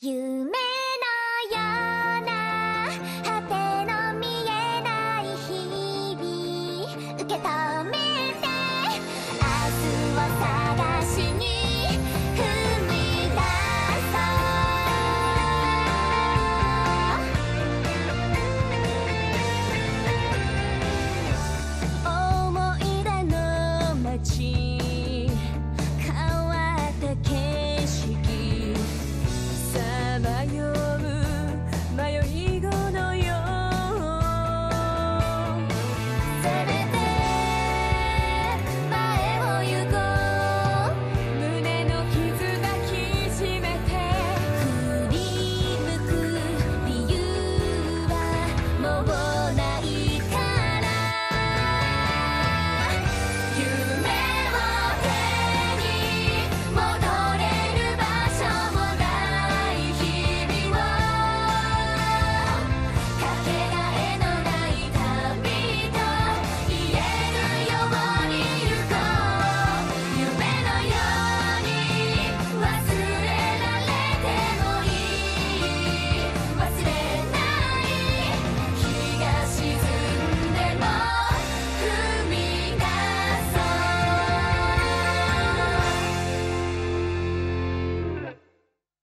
夢のような果ての見えない日々受け取 nada.